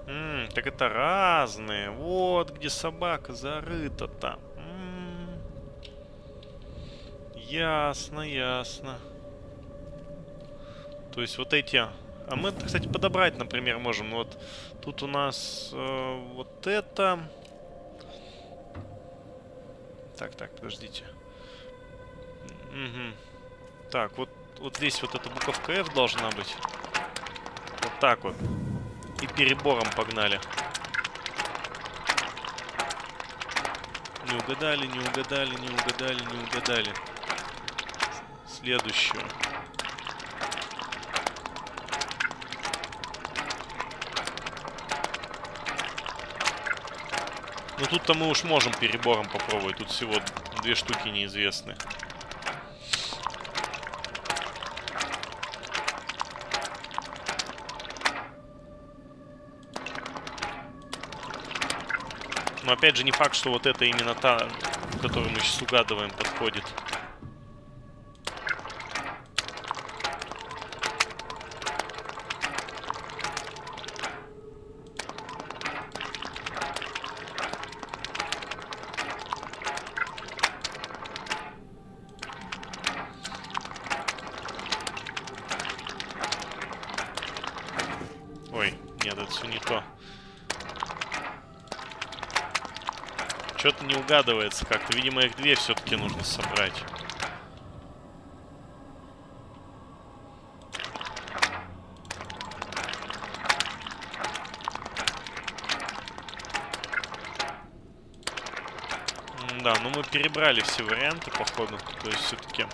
М, так это разные. Вот где собака зарыта-то. М. Ясно, ясно. То есть вот эти... А мы, кстати, подобрать, например, можем. Вот тут у нас э, вот это... Так, так, подождите. Мгм. Так, вот, вот здесь вот эта буковка F должна быть. Вот так вот. И перебором погнали. Не угадали, не угадали, не угадали, не угадали. Следующую. Ну тут-то мы уж можем перебором попробовать. Тут всего две штуки неизвестны. Но опять же не факт, что вот это именно та, которую мы сейчас угадываем, подходит. Угадывается как-то. Видимо, их две все-таки нужно собрать. Да, ну мы перебрали все варианты, походу. То есть все-таки...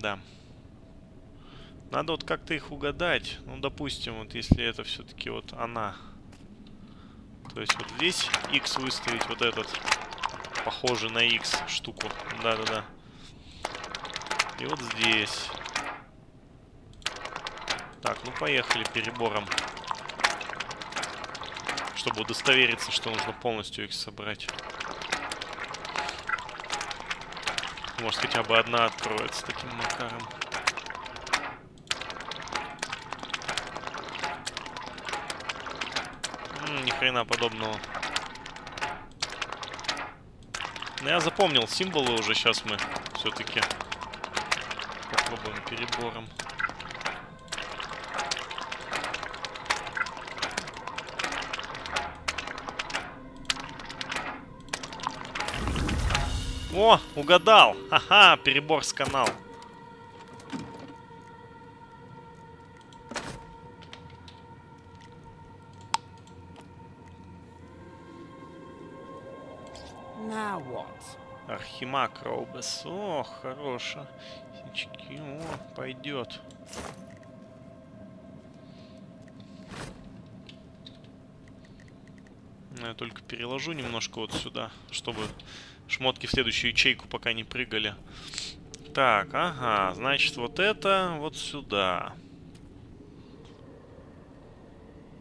Да. Надо вот как-то их угадать. Ну, допустим, вот если это все-таки вот она. То есть вот здесь X выставить вот этот, похожий на X штуку. Да-да-да. И вот здесь. Так, ну поехали перебором. Чтобы удостовериться, что нужно полностью их собрать. Может, хотя бы одна откроется таким макаром. Ни хрена подобного. Но я запомнил символы уже, сейчас мы все-таки попробуем перебором. О, угадал! Ха-ха, перебор с канал. Архимаг Роубес. О, хорошо. Синчки, о, пойдет. Я только переложу немножко вот сюда, чтобы шмотки в следующую ячейку пока не прыгали. Так, ага, значит вот это вот сюда.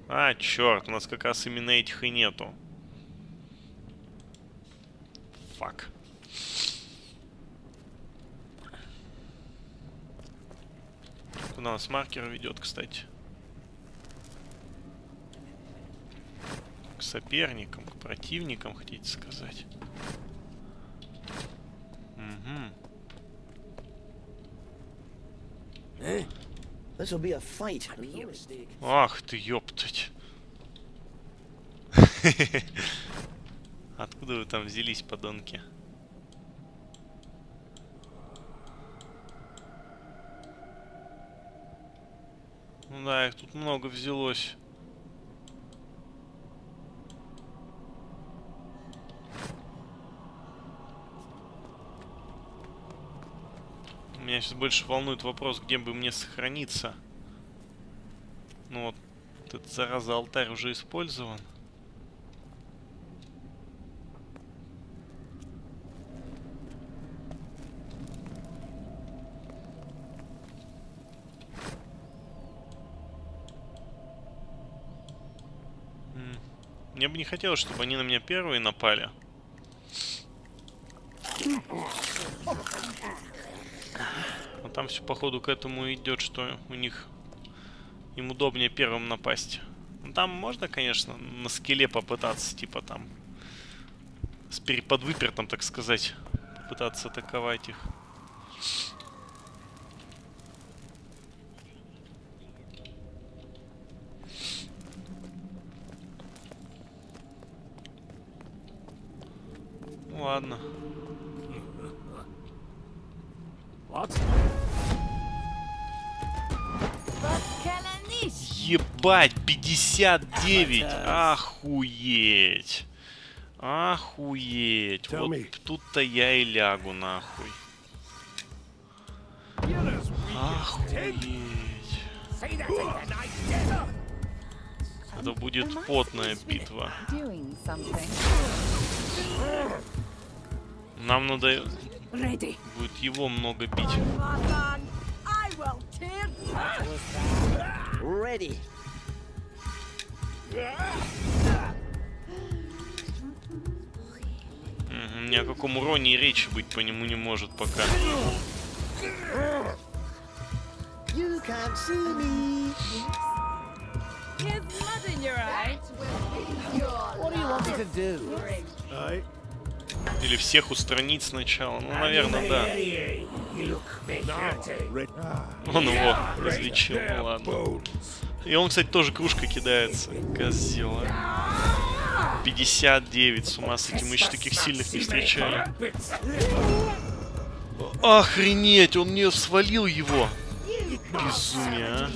А, черт, у нас как раз именно этих и нету. Фак. Куда нас маркер ведет, кстати? К соперникам, к противникам, хотите сказать? Угу. Ах ты, ёптать. (laughs) Откуда вы там взялись, подонки? Ну да, их тут много взялось. Меня сейчас больше волнует вопрос, где бы мне сохраниться. Ну вот, этот зараза алтарь уже использован. М, Мне бы не хотелось, чтобы они на меня первые напали. А там все походу к этому идет, что у них им удобнее первым напасть. Ну, там можно, конечно, на скеле попытаться, типа там с переподвыпертом, так сказать, попытаться атаковать их. Ебать, 59! Охуеть! Охуеть! Вот тут-то я и лягу нахуй. Охуеть! Это будет потная битва. Нам надо будет его много бить. Ready. Мгм, Ни о каком уроне и речи быть по нему не может пока. Или всех устранить сначала. Ну, наверное, да. Он его излечил, ну ладно. И он, кстати, тоже кружкой кидается. Козел, а. 59, с ума сойти, мы еще таких сильных не встречали. Охренеть, он мне свалил его. Безумие, а.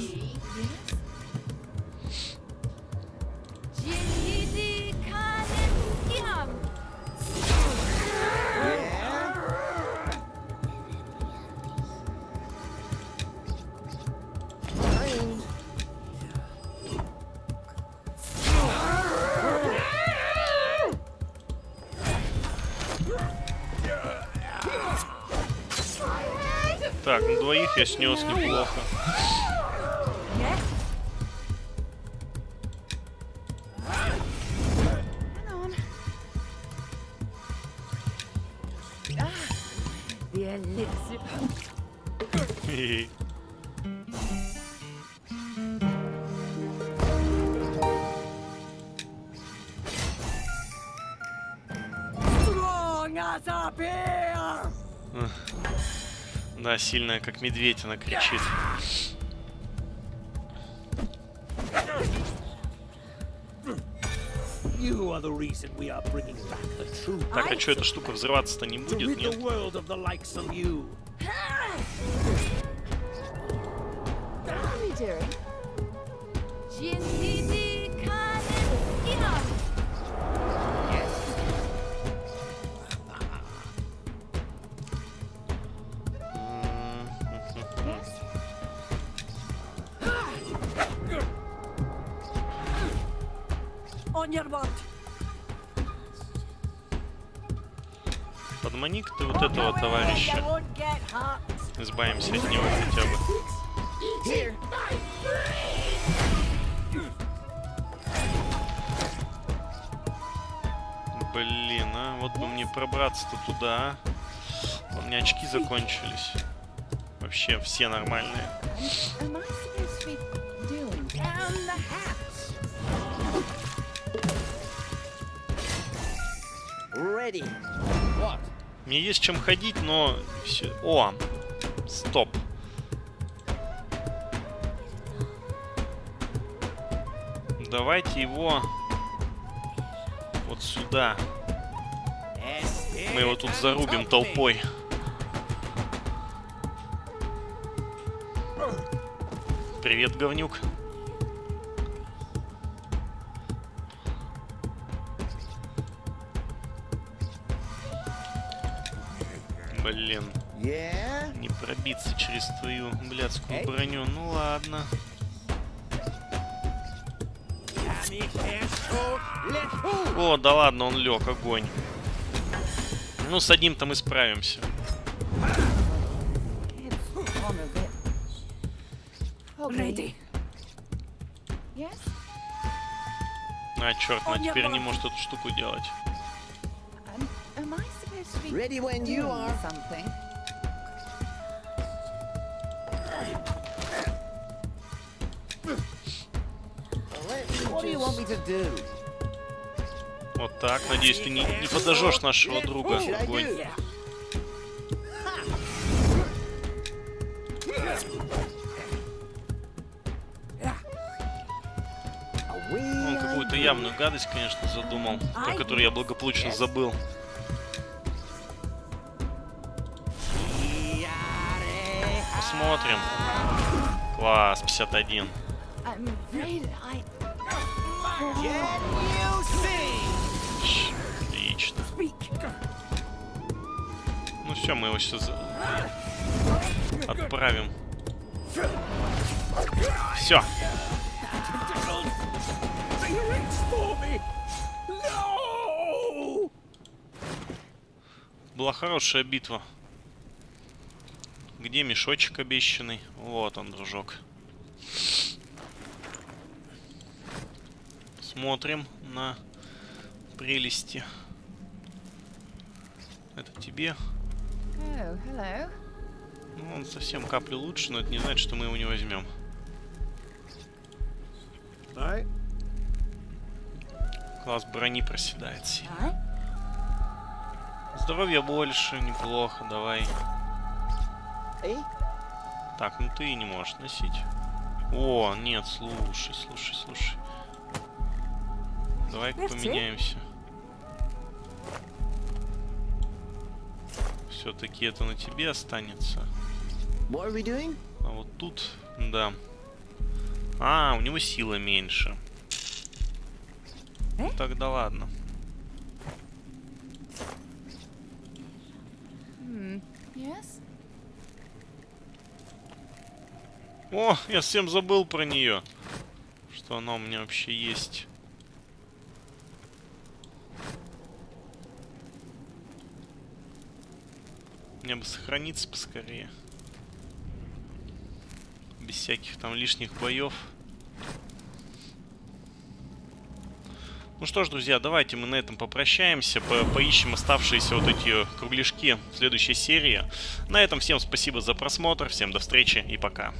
Так, на двоих я снес неплохо. Да, сильная, как медведь, она кричит. Так, а что эта штука взрываться-то не будет? Нет? What are we doing? товарища. Избавимся от него хотя бы. Блин, а вот бы мне пробраться-то туда. А. У меня очки закончились. Вообще все нормальные. Ready. Мне есть чем ходить, но все. О! Стоп. Давайте его вот сюда. Мы его тут зарубим толпой. Привет, говнюк. Через твою блядскую броню. Ну ладно. О, да ладно, он лег, огонь. Ну, с одним-то мы справимся. Ready. А, черт, она теперь не может эту штуку делать. Um, Ready when you are. something? Вот так. Надеюсь, ты не, не подожжешь нашего друга. Огонь. Он какую-то явную гадость, конечно, задумал, про которую я благополучно забыл. Посмотрим. Класс, 51. I'm afraid I. Ш, Отлично. Ну все, мы его сейчас отправим. Все. Была хорошая битва. Где мешочек обещанный? Вот он, дружок. Смотрим на прелести. Это тебе. Oh, hello. Ну, он совсем каплю лучше, но это не значит, что мы его не возьмем. Alright. Класс брони проседает сильно. Здоровья больше, неплохо, давай. Так, ну ты и не можешь носить. О, нет, слушай, слушай, слушай. Давай-ка Merci. поменяемся. Все-таки это на тебе останется. What are we doing? А вот тут, да. А, у него сила меньше. Ну, тогда ладно. Yes. О, я совсем забыл про нее. Что она у меня вообще есть. Мне бы сохраниться поскорее. Без всяких там лишних боев. Ну что ж, друзья, давайте мы на этом попрощаемся, по поищем оставшиеся вот эти кругляшки в следующей серии. На этом всем спасибо за просмотр, всем до встречи и пока.